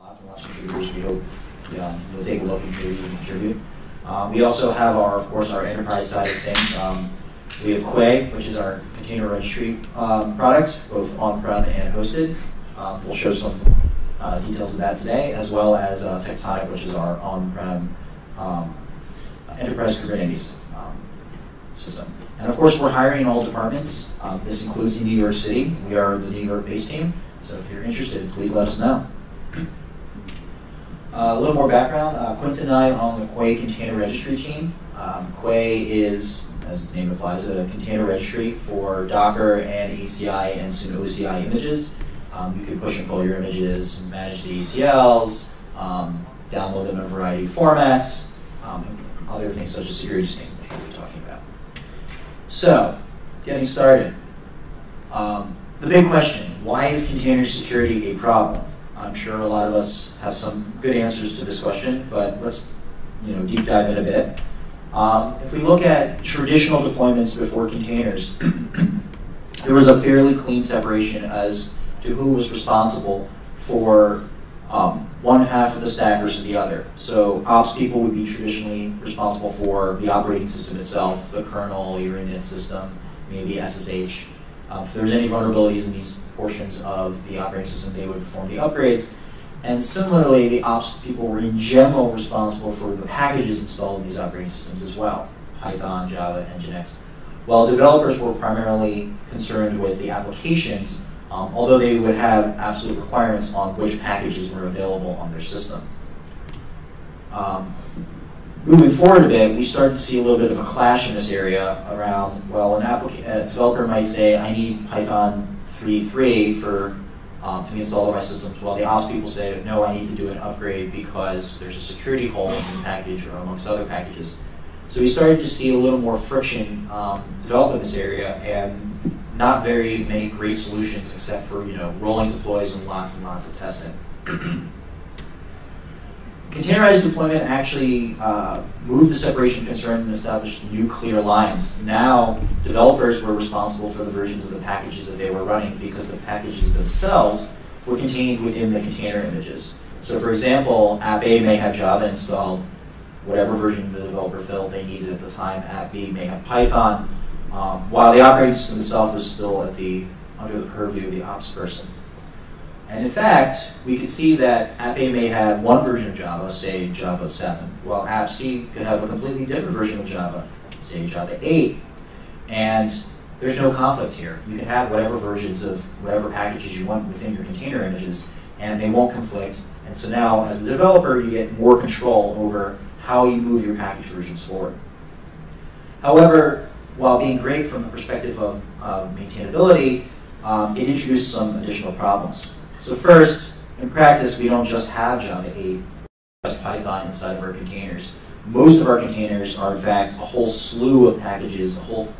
Lots and lots of contributors. We hope um, you'll take a look and maybe contribute. Um, we also have our, of course, our enterprise side of things. Um, we have Quay, which is our container registry um, product, both on-prem and hosted. Um, we'll show some uh, details of that today, as well as uh, Tectonic, which is our on-prem um, enterprise Kubernetes system. And of course, we're hiring in all departments. Um, this includes in New York City. We are the New York-based team. So if you're interested, please let us know. Uh, a little more background. Uh, Quentin and I are on the Quay Container Registry team. Um, Quay is, as the name implies, a container registry for Docker and ACI and soon OCI images. Um, you can push and pull your images, manage the ACLs, um, download them in a variety of formats, um, and other things such as security sync, which we'll be talking about. So, getting started. Um, the big question, why is container security a problem? I'm sure a lot of us have some good answers to this question, but let's you know, deep dive in a bit. Um, if we look at traditional deployments before containers, there was a fairly clean separation as to who was responsible for um, one half of the stack versus the other. So ops people would be traditionally responsible for the operating system itself, the kernel, your init system, maybe SSH. Um, if there was any vulnerabilities in these portions of the operating system, they would perform the upgrades. And similarly, the ops people were in general responsible for the packages installed in these operating systems as well, Python, Java, and Nginx. While developers were primarily concerned with the applications, um, although they would have absolute requirements on which packages were available on their system. Um, moving forward a bit, we started to see a little bit of a clash in this area around, well, an a developer might say, I need Python 3.3 for um, to be installed on my systems, while the ops people say, no, I need to do an upgrade because there's a security hole in this package or amongst other packages. So we started to see a little more friction um, develop in this area and not very many great solutions except for you know rolling deploys and lots and lots of testing. Containerized deployment actually uh, moved the separation concern and established new clear lines. Now, developers were responsible for the versions of the packages that they were running because the packages themselves were contained within the container images. So for example, app A may have Java installed, whatever version the developer felt they needed at the time. App B may have Python, um, while the operating system itself was still at the under the purview of the ops person. And in fact, we could see that App A may have one version of Java, say Java 7, while App C could have a completely different version of Java, say Java 8. And there's no conflict here. You can have whatever versions of whatever packages you want within your container images, and they won't conflict. And so now, as a developer, you get more control over how you move your package versions forward. However, while being great from the perspective of uh, maintainability, um, it introduced some additional problems. So first, in practice, we don't just have Java 8, just Python inside of our containers. Most of our containers are, in fact, a whole slew of packages, a whole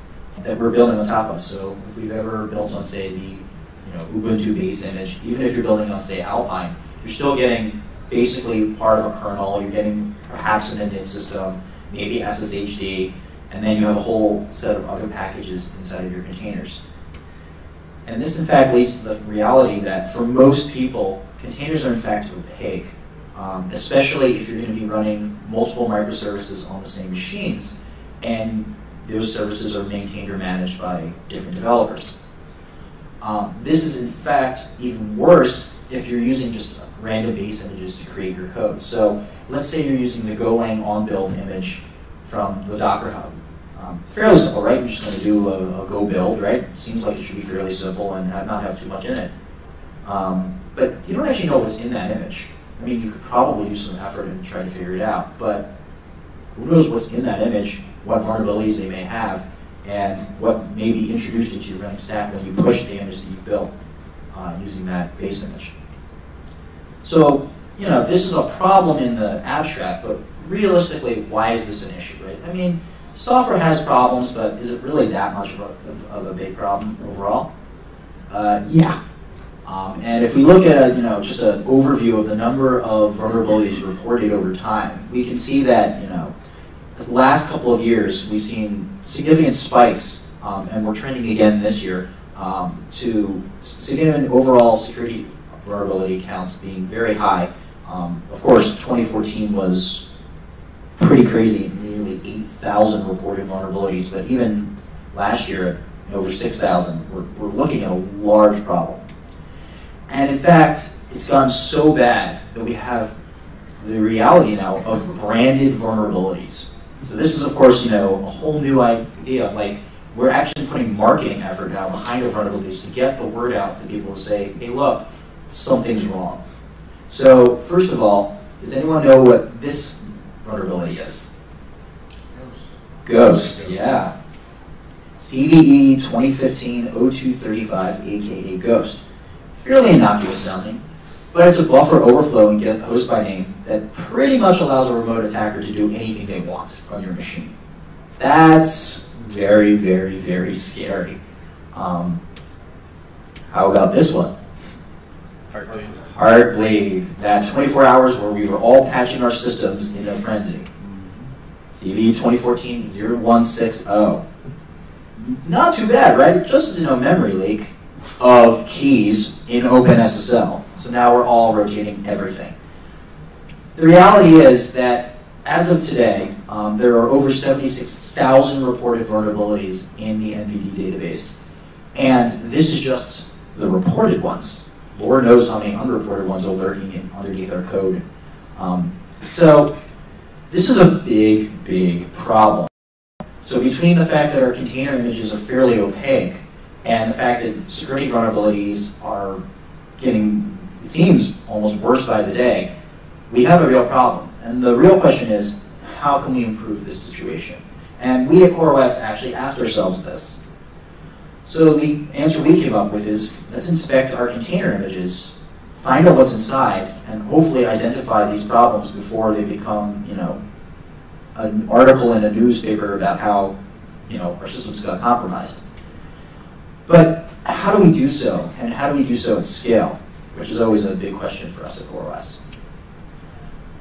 that we're building on top of. So if we've ever built on, say, the you know, Ubuntu base image, even if you're building on, say, Alpine, you're still getting basically part of a kernel. You're getting perhaps an init system, maybe SSHD, and then you have a whole set of other packages inside of your containers. And this, in fact, leads to the reality that for most people, containers are in fact opaque, um, especially if you're going to be running multiple microservices on the same machines, and those services are maintained or managed by different developers. Um, this is, in fact, even worse if you're using just random base images to create your code. So let's say you're using the Golang on-build image from the Docker Hub. Um, fairly simple, right? You're just going to do a, a, go build, right? Seems like it should be fairly simple and have not have too much in it. Um, but you don't actually know what's in that image. I mean, you could probably do some effort and try to figure it out, but who knows what's in that image, what vulnerabilities they may have, and what may be introduced into your running stack when you push the image that you built uh, using that base image. So, you know, this is a problem in the abstract, but realistically, why is this an issue, right? I mean, Software has problems, but is it really that much of a, of a big problem overall? Uh, yeah. Um, and if we look at a, you know just an overview of the number of vulnerabilities reported over time, we can see that you know the last couple of years we've seen significant spikes, um, and we're trending again this year um, to significant overall security vulnerability counts being very high Um, of course, 2014 was pretty crazy, nearly 8,000 reported vulnerabilities, but even last year, over 6,000, we're, we're looking at a large problem. And in fact, it's gone so bad that we have the reality now of branded vulnerabilities. So this is, of course, you know, a whole new idea like, we're actually putting marketing effort now behind our vulnerabilities to get the word out to people to say, hey, look, something's wrong. So first of all, does anyone know what this vulnerability is? Ghost, Ghost yeah. CVE 2015-0235, aka Ghost. Fairly innocuous sounding, but it's a buffer overflow and get host by name that pretty much allows a remote attacker to do anything they want on your machine. That's very, very, very scary. Um, how about this one? Heartbleed. Heartbleed. That 24 hours where we were all patching our systems in a frenzy. CVE 2014-0160. Not too bad, right? Just you know, memory leak of keys in OpenSSL. So now we're all rotating everything. The reality is that as of today, um, there are over 76,000 reported vulnerabilities in the NVD database. And this is just the reported ones. Lord knows how many unreported ones are lurking underneath our code. Um, so this is a big, big problem. So between the fact that our container images are fairly opaque and the fact that security vulnerabilities are getting, it seems, almost worse by the day, we have a real problem. And the real question is, how can we improve this situation? And we at CoreOS actually asked ourselves this. So the answer we came up with is, let's inspect our container images, find out what's inside, and hopefully identify these problems before they become, you know, an article in a newspaper about how, you know, our systems got compromised. But how do we do so, and how do we do so at scale, which is always a big question for us at CoreOS.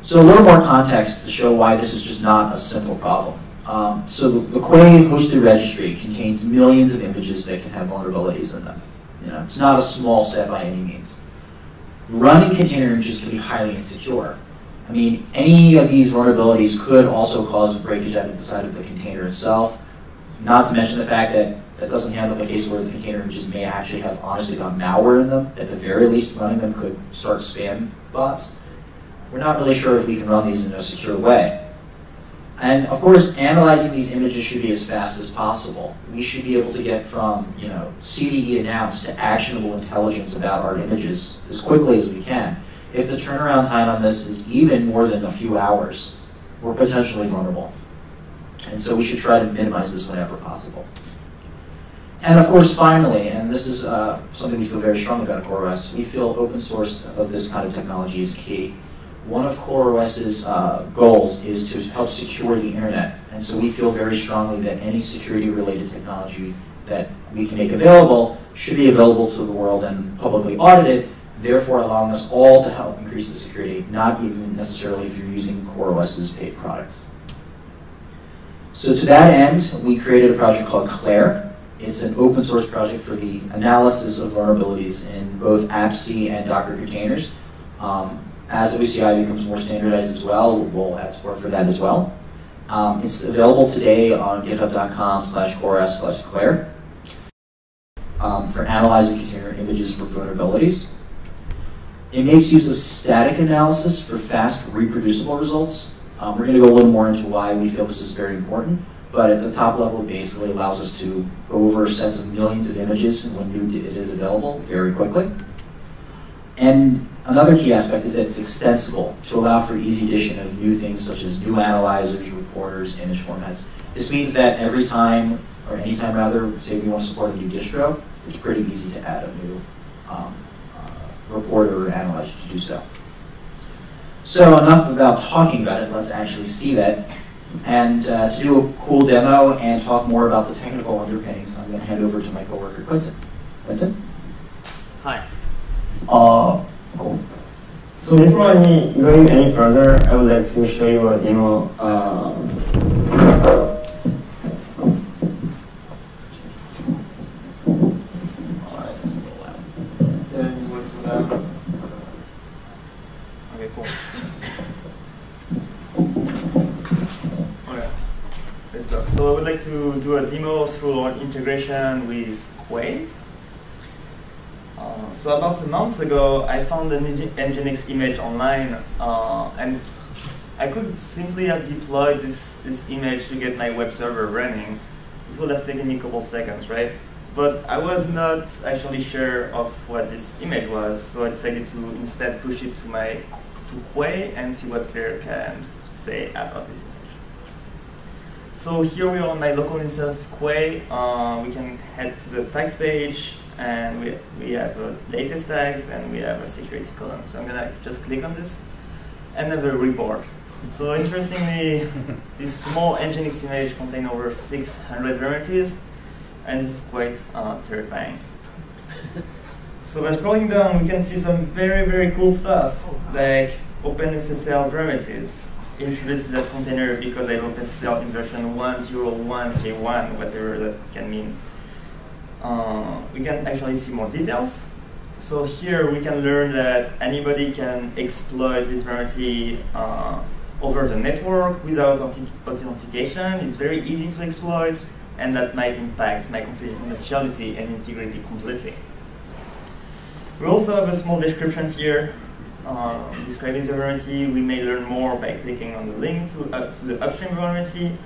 So a little more context to show why this is just not a simple problem. Um, so the, the Quay hosted registry contains millions of images that can have vulnerabilities in them. You know, it's not a small set by any means. Running container images can be highly insecure. I mean, any of these vulnerabilities could also cause breakage of the side of the container itself. Not to mention the fact that that doesn't handle the case where the container images may actually have honestly got malware in them. At the very least, running them could start spam bots. We're not really sure if we can run these in a secure way. And of course, analyzing these images should be as fast as possible. We should be able to get from, you know, CVE announced to actionable intelligence about our images as quickly as we can. If the turnaround time on this is even more than a few hours, we're potentially vulnerable. And so we should try to minimize this whenever possible. And of course, finally, and this is uh, something we feel very strongly about at CoreOS, we feel open source of this kind of technology is key one of CoreOS's uh, goals is to help secure the internet. And so we feel very strongly that any security-related technology that we can make available should be available to the world and publicly audited, therefore allowing us all to help increase the security, not even necessarily if you're using CoreOS's paid products. So to that end, we created a project called Clair. It's an open source project for the analysis of vulnerabilities in both AppC and Docker containers. Um, as OCI becomes more standardized as well, we'll add support for that as well. Um, it's available today on github.com slash coreos slash Clair um, for analyzing container images for vulnerabilities. It makes use of static analysis for fast, reproducible results. Um, we're going to go a little more into why we feel this is very important, but at the top level, it basically allows us to go over sets of millions of images when new it is available very quickly. And Another key aspect is that it's extensible to allow for easy addition of new things such as new analyzers, reporters, image formats. This means that every time, or anytime rather, say we want to support a new distro, it's pretty easy to add a new um, uh, reporter or analyzer to do so. So enough about talking about it, let's actually see that. And uh, to do a cool demo and talk more about the technical underpinnings, I'm going to hand over to my coworker, Quentin. Quentin? Hi. Uh, Cool. So before any, going any further, I would like to show you a demo. Um, cool. Oh yeah. Let's go. So I would like to do a demo through our integration with Quay. Uh, so about a month ago, I found an Nginx image online, uh, and I could simply have deployed this, this image to get my web server running. It would have taken me a couple seconds, right? But I was not actually sure of what this image was, so I decided to instead push it to my to Quay and see what Clair can say about this image. So here we are on my local instance of Quay. Uh, we can head to the tags page, and we, we have uh, latest tags, and we have a security column. So I'm gonna just click on this, and have a report. So interestingly, this small Nginx image contains over 600 varieties, and this is quite uh, terrifying. So by scrolling down, we can see some very, very cool stuff, like OpenSSL varieties. Introduced that container because I have OpenSSL in version 101K1, whatever that can mean. Uh, we can actually see more details. So here we can learn that anybody can exploit this vulnerability uh, over the network without authentication. It's very easy to exploit, and that might impact my confidentiality and integrity completely. We also have a small description here uh, describing the vulnerability. We may learn more by clicking on the link to, uh, to the upstream vulnerability,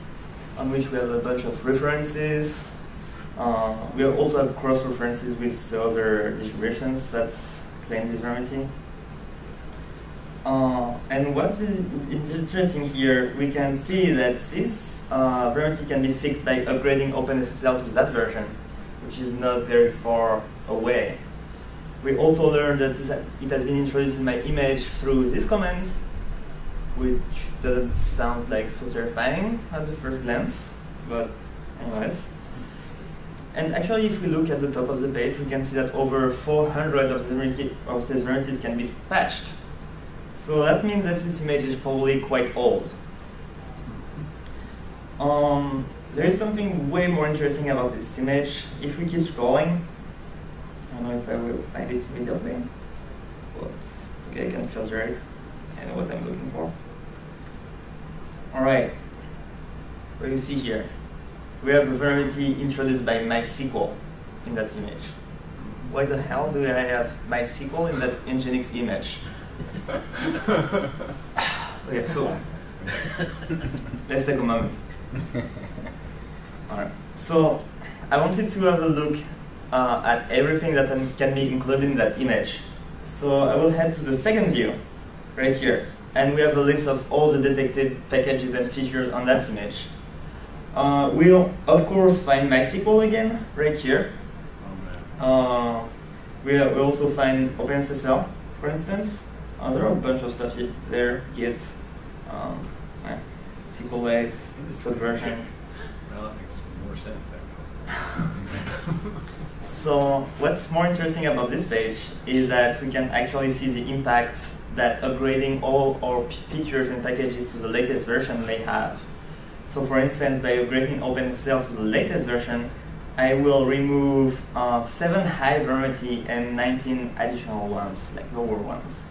on which we have a bunch of references. Uh, we also have cross references with the other distributions that claim this variety. Uh, and what is, interesting here, we can see that this uh, can be fixed by upgrading OpenSSL to that version, which is not very far away. We also learned that this, it has been introduced in my image through this command, which doesn't sound like so terrifying at the first glance, but anyways. And actually, if we look at the top of the page, we can see that over 400 of, the of these varieties can be patched. So that means that this image is probably quite old. Um, there is something way more interesting about this image. If we keep scrolling, I don't know if I will find it immediately, but okay, I can filter it. I know what I'm looking for. All right, what you see here, we have a variety introduced by MySQL in that image. Why the hell do I have MySQL in that Nginx image? okay, so let's take a moment. Alright, so I wanted to have a look uh, at everything that can be included in that image. So I will head to the second view, right here, and we have a list of all the detected packages and features on that image. Uh, we'll of course find MySQL again, right here. Uh, we, we also find OpenSSL, for instance. Uh, there are a bunch of stuff there, Git, um, uh, SQLite, Subversion. Well, that makes more sense, actually. So what's more interesting about this page is that we can actually see the impact that upgrading all our features and packages to the latest version may have. So for instance, by upgrading OpenSSL to the latest version, I will remove uh, 7 high variety and 19 additional ones, like lower ones.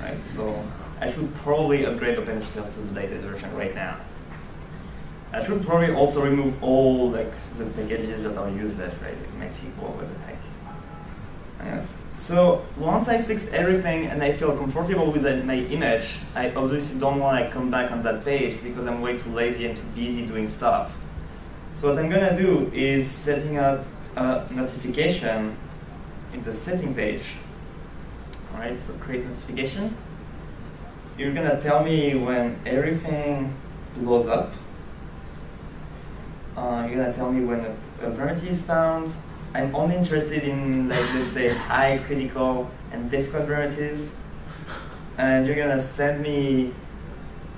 Right? So I should probably upgrade OpenSSL to the latest version right now. I should probably also remove all like the packages that are useless, right? MySQL, what the heck. Yes. So once I fixed everything and I feel comfortable with my image, I obviously don't want to come back on that page because I'm way too lazy and too busy doing stuff. So what I'm gonna do is setting up a notification in the setting page. All right, so create notification. You're gonna tell me when everything blows up. Uh, you're gonna tell me when a, a variety is found. I'm only interested in, like, let's say, high critical and difficult varieties. And you're gonna send me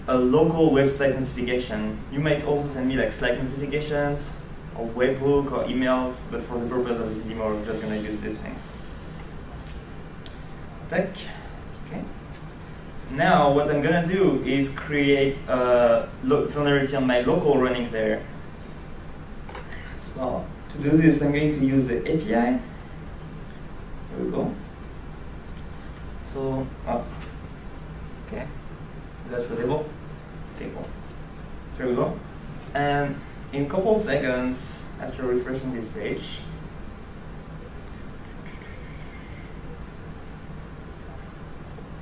a local website notification. You might also send me like Slack notifications, or webhook, or emails. But for the purpose of this demo, we're just gonna use this thing. Tac. Okay. Now, what I'm gonna do is create a vulnerability on my local running there. So to do this, I'm going to use the API. There we go. So, oh. Okay, that's readable. Okay, cool. Here we go. And in a couple seconds after refreshing this page,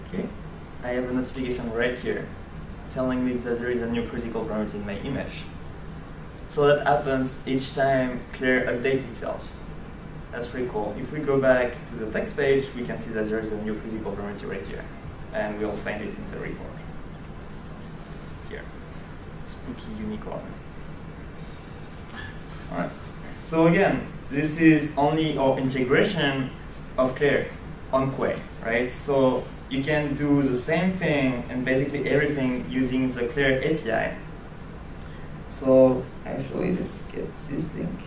okay, I have a notification right here telling me that there is a new critical parameter in my image. So that happens each time Clair updates itself. That's pretty cool. If we go back to the text page, we can see that there is a new critical parameter right here. And we'll find it in the report. Here. Spooky unicorn. Alright. So again, this is only our integration of Clair on Quay, right? So you can do the same thing and basically everything using the Clair API. So actually, let's get this link.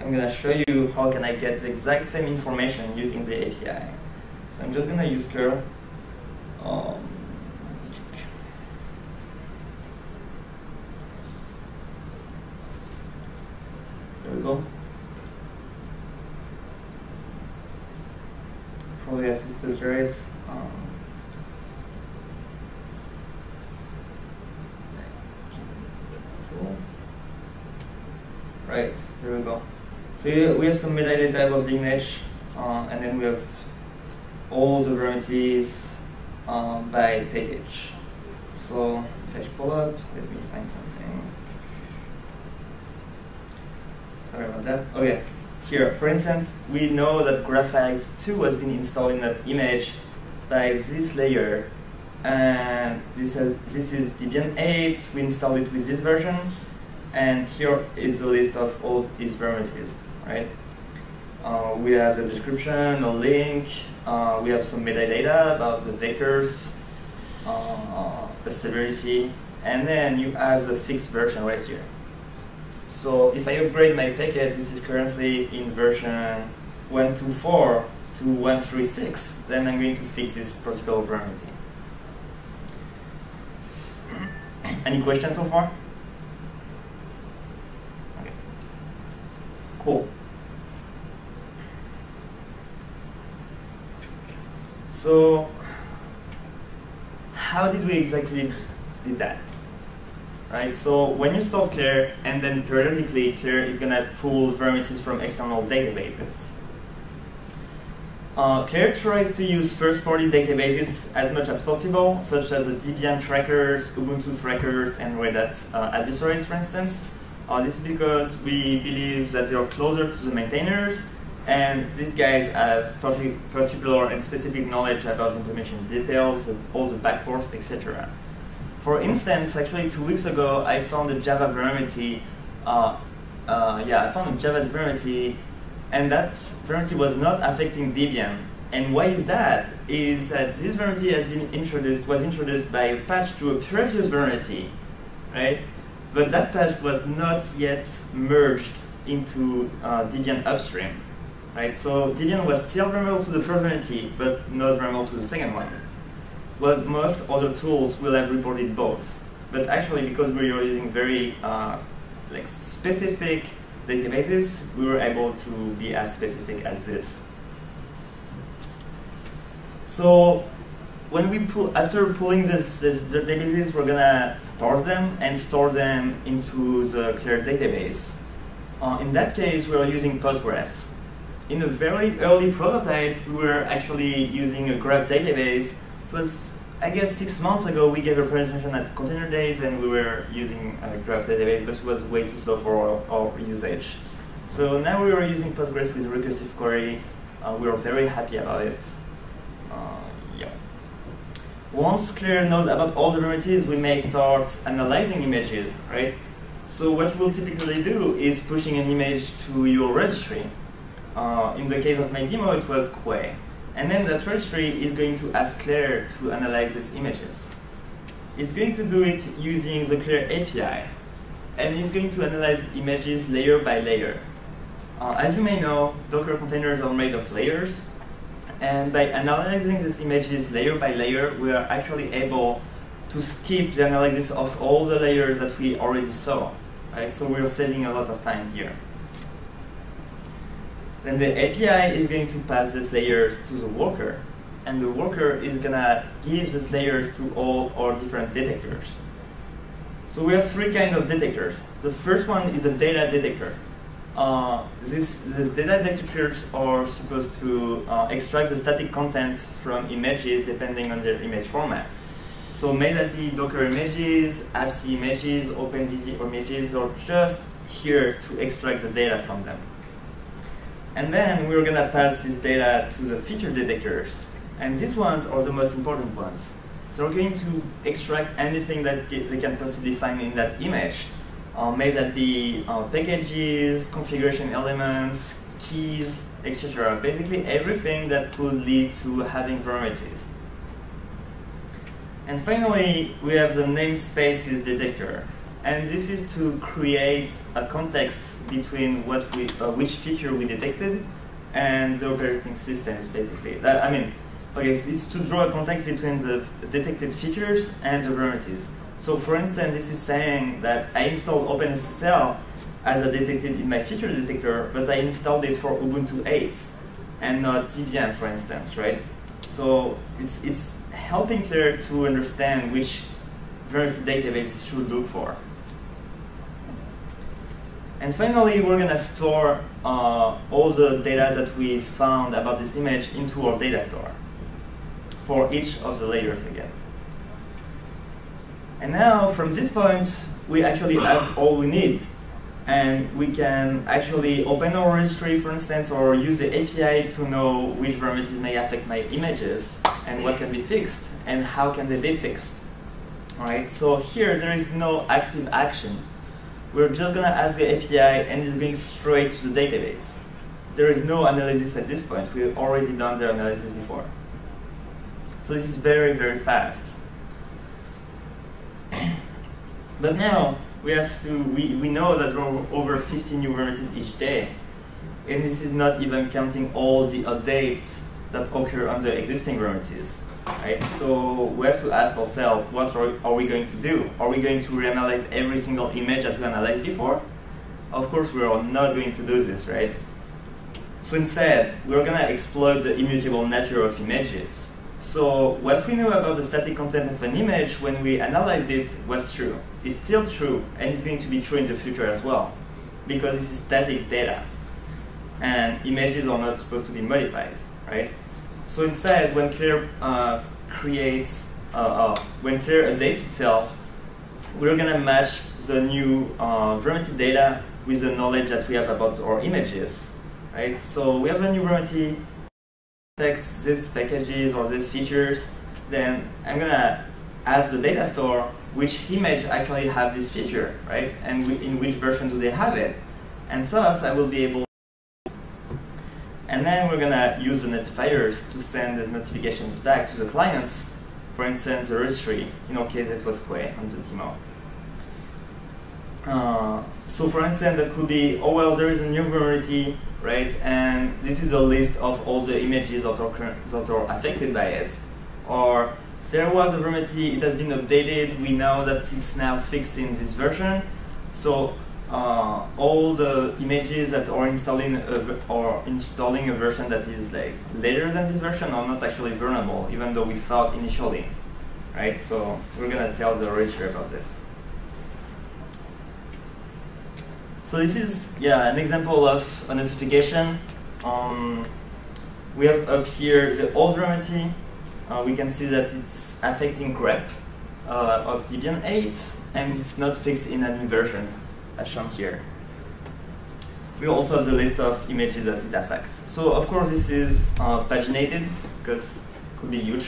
I'm gonna show you how can I get the exact same information using the API. So I'm just gonna use curl. Um, there we go. Probably have to filter it. Um, tool. Right, here we go. So we have some metadata about the image, uh, and then we have all the varieties uh, by package. So fetch pull up, let me find something. Sorry about that. Okay, here, for instance, we know that Graphite 2 has been installed in that image by this layer. And this, has, this is Debian 8, we installed it with this version. And here is the list of all its varieties right? Uh, we have the description, a link, uh, we have some metadata about the vectors, uh, the severity, and then you have the fixed version right here. So if I upgrade my package, this is currently in version 124 to 136, then I'm going to fix this particular vulnerability. Any questions so far? Okay. Cool. So how did we exactly did that? Right, so when you store Clair, and then periodically Clair is gonna pull varieties from external databases. Uh, tries to use first-party databases as much as possible, such as the Debian trackers, Ubuntu trackers, and Red Hat uh, advisories, for instance. Uh, this is because we believe that they are closer to the maintainers, and these guys have particular and specific knowledge about implementation details, all the backports, etc. For instance, actually two weeks ago, I found a Java vulnerability. Uh, uh, yeah, I found a Java vulnerability, and that vulnerability was not affecting Debian. And why is that? Is that this vulnerability has been introduced, was introduced by a patch to a previous vulnerability, right? But that patch was not yet merged into uh, Debian upstream. Right? So Debian was still vulnerable to the first vulnerability, but not vulnerable to the second one. Well, most other tools will have reported both. But actually, because we were using very uh, like specific databases, we were able to be as specific as this. So when we pull, after pulling this, this the databases, we're gonna parse them and store them into the Clair database. Uh, in that case, we are using Postgres in a very early prototype, we were actually using a graph database. It was, I guess, six months ago, we gave a presentation at Container Days, and we were using a graph database, but it was way too slow for our, our usage. So now we are using Postgres with recursive queries. Uh, we are very happy about it. Uh, yeah. Once Clair knows about all the varieties, we may start analyzing images, right? So what we'll typically do is pushing an image to your registry. Uh, in the case of my demo, it was Quay. And then that registry is going to ask Clair to analyze these images. It's going to do it using the Clair API. And it's going to analyze images layer by layer. Uh, as you may know, Docker containers are made of layers. And by analyzing these images layer by layer, we are actually able to skip the analysis of all the layers that we already saw. Right? So we're saving a lot of time here. Then the API is going to pass these layers to the worker. and the worker is gonna give these layers to all our different detectors. So we have three kind of detectors. The first one is a data detector. Uh, this, data detectors are supposed to uh, extract the static contents from images depending on their image format. So may that be Docker images, AppC images, OpenVZ images, or just here to extract the data from them. And then we're gonna pass this data to the feature detectors. And these ones are the most important ones. So we're going to extract anything that they can possibly find in that image. Uh, may that be uh, packages, configuration elements, keys, etc. Basically everything that could lead to having vulnerabilities. And finally, we have the namespaces detector. And this is to create a context between what we, uh, which feature we detected and the operating systems, basically. That, I mean, okay, so it's to draw a context between the detected features and the vulnerabilities. So for instance, this is saying that I installed OpenSSL as a detected in my feature detector, but I installed it for Ubuntu 8 and not Debian, for instance, right? So it's, it's helping Clair to understand which vulnerability database should look for. And finally, we're going to store uh, all the data that we found about this image into our data store for each of the layers again. And now, from this point, we actually have all we need. And we can actually open our registry, for instance, or use the API to know which vulnerabilities may affect my images and what can be fixed and how can they be fixed. All right, so here there is no active action we're just going to ask the API and it's going straight to the database. There is no analysis at this point. We've already done the analysis before. So this is very, very fast. but now we have to, we, we know that there are over 50 new vulnerabilities each day. And this is not even counting all the updates that occur on the existing vulnerabilities. Right? So we have to ask ourselves, what are, we going to do? Are we going to reanalyze every single image that we analyzed before? Of course, we are not going to do this, right? So instead, we're going to exploit the immutable nature of images. So what we knew about the static content of an image when we analyzed it was true. It's still true, and it's going to be true in the future as well, because this is static data. And images are not supposed to be modified, right? So instead, when Clair uh, creates, uh, uh, when Clair updates itself, we're to match the new uh, data with the knowledge that we have about our images. Right? So we have a new vulnerability, detect these packages or these features, then I'm to ask the data store which image actually has this feature, right? And in which version do they have it? And thus, I will be able and then we're going to use the notifiers to send these notifications back to the clients. For instance, the registry. In our case, it was Quay on the demo. Uh, so for instance, that could be, oh well, there is a new vulnerability, right? And this is a list of all the images that are, that are affected by it. Or there was a vulnerability, it has been updated, we know that it's now fixed in this version. So uh, all the images that are installing a, or installing a version that is like later than this version are not actually vulnerable, even though we thought initially, right? So we're gonna tell the registry about this. So this is yeah an example of a notification. Um, we have up here the old vulnerability. Uh, we can see that it's affecting grep uh, of Debian 8, and it's not fixed in a new version as shown here. We also have the list of images that it affects. So of course this is uh, paginated because it could be huge.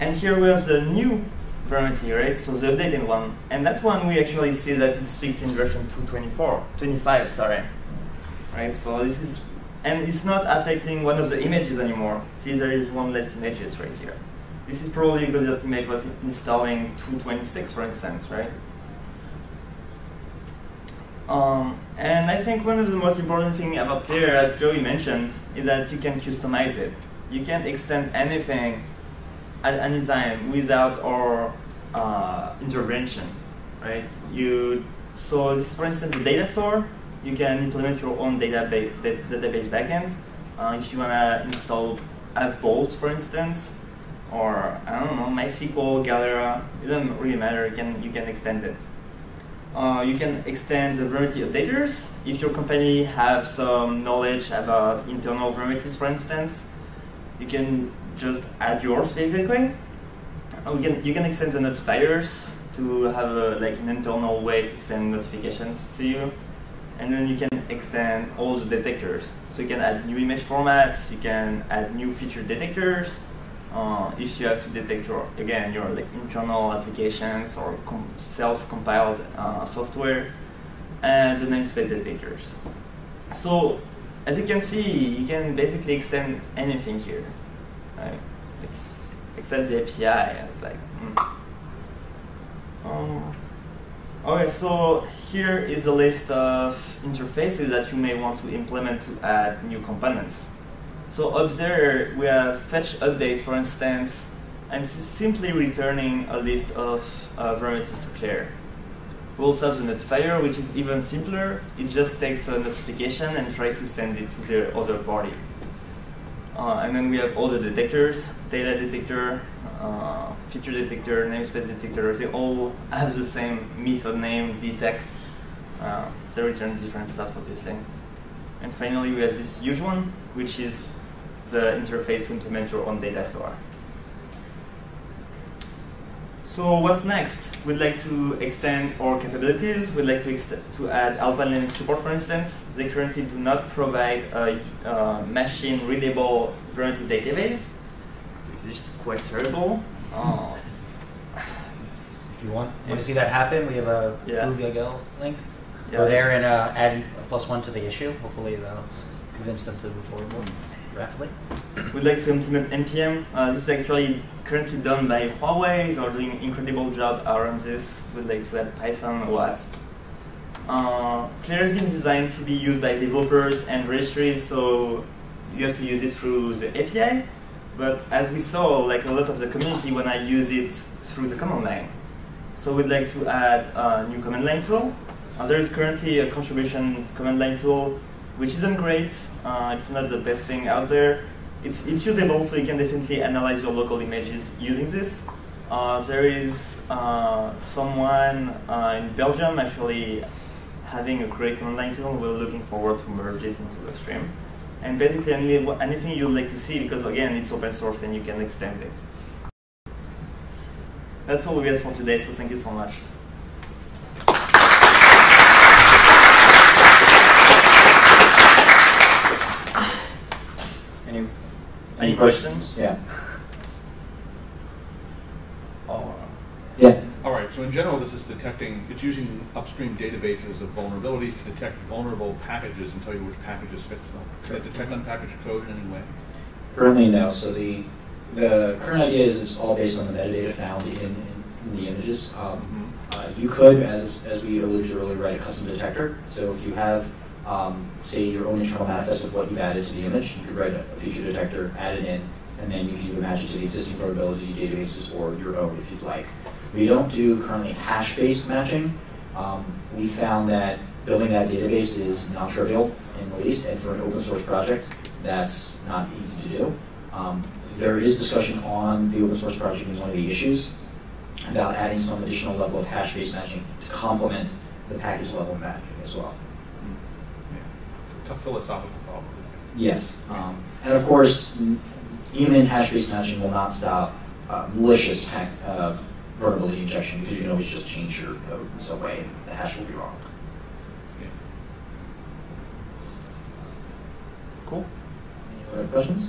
And here we have the new vulnerability, right? So the updated one. And that one we actually see that it's fixed in version 224, 25, sorry. Right, so this is, and it's not affecting one of the images anymore. See, there is one less images right here. This is probably because that image was installing 226, for instance, right? Um, and I think one of the most important thing about Clair, as Joey mentioned, is that you can customize it. You can extend anything at any time without our uh, intervention, right? You so this, for instance, the data store, you can implement your own database database backend. Uh, if you wanna install have Bolt, for instance, or I don't know, MySQL, Galera. It doesn't really matter. You can you can extend it. Uh, you can extend the vulnerability updaters if your company have some knowledge about internal vulnerabilities, for instance. You can just add yours basically. Uh, you can you can extend the notifiers to have a, like an internal way to send notifications to you, and then you can extend all the detectors. So you can add new image formats. You can add new feature detectors. Uh, if you have to detect your again your like internal applications or self-compiled uh, software, and the namespace detectors. So as you can see, you can basically extend anything here. Right? It's except the API. Like, mm. um, okay, so here is a list of interfaces that you may want to implement to add new components. So there, we have fetch update, for instance, and simply returning a list of uh, vulnerabilities to Clair. We also have the notifier, which is even simpler. It just takes a notification and tries to send it to the other party. Uh, and then we have all the detectors, data detector, uh, feature detector, namespace detector. They all have the same method name, detect. Uh, they return different stuff, obviously. And finally, we have this huge one, which is the interface to implement your own data store. So what's next? We'd like to extend our capabilities. We'd like to, to add Alpine Linux support, for instance. They currently do not provide a, a machine-readable vulnerability database. It's just quite terrible. Oh. If you want, want to see that happen, we have a yeah. Google link. Yeah. Go there and uh, add plus one to the issue. Hopefully that'll convince them to move forward more rapidly. We'd like to implement NPM. Uh, this is actually currently done by Huawei. They are doing an incredible job around this. We'd like to add Python, WASP. Uh, Clair has been designed to be used by developers and registries, so you have to use it through the API. But as we saw, like a lot of the community when I use it through the command line. So we'd like to add a new command line tool. Uh, there is currently a contribution command line tool which isn't great. Uh, it's not the best thing out there. It's, it's usable, so you can definitely analyze your local images using this. Uh, there is uh, someone uh, in Belgium actually having a great command line tool. We're looking forward to merge it into the stream. And basically anything you'd like to see, because again, it's open source and you can extend it. That's all we have for today, so thank you so much. Any questions? Yeah. Oh, Yeah. All right, so in general, this is detecting, it's using upstream databases of vulnerabilities to detect vulnerable packages and tell you which packages fit them. Can it detect unpackaged code in any way? Currently, no. So the the current idea is it's all based on the metadata found in, in, in the images. Um, Mhm. uh, you could, as, as we alluded to earlier, write a custom detector. So if you have um, say your own internal manifest of what you've added to the image. You could write a, feature detector, add it in, and then you can either match it to the existing vulnerability databases or your own if you'd like. We don't do currently hash-based matching. Um, we found that building that database is non-trivial in the least, and for an open source project, that's not easy to do. Um, there is discussion on the open source project being one of the issues about adding some additional level of hash-based matching to complement the package level matching as well philosophical problem. Yes. Um, and of course, even hash-based matching will not stop uh, malicious hack, uh, vulnerability injection because you can always just change your code in some way and the hash will be wrong. Yeah. Cool. Any other questions?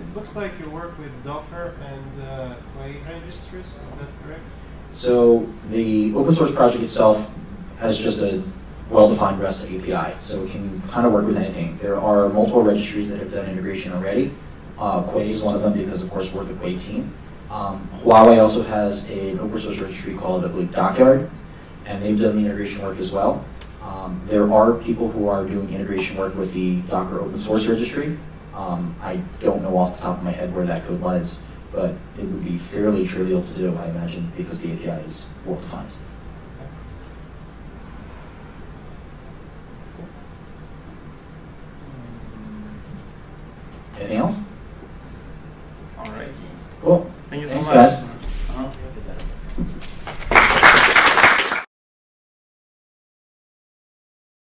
It looks like you work with Docker and uh, Quay registries, is that correct? So the open source project itself has just a well-defined REST API, so it can kind of work with anything. There are multiple registries that have done integration already. Uh, Quay is one of them because, of course, we're the Quay team. Um, Huawei also has an open source registry called, I believe, Dockyard, and they've done the integration work as well. Um, there are people who are doing integration work with the Docker open source registry. Um, I don't know off the top of my head where that code lies, but it would be fairly trivial to do, I imagine, because the API is well Anything else? All right. Cool. Thank you so Thanks, much. Guys.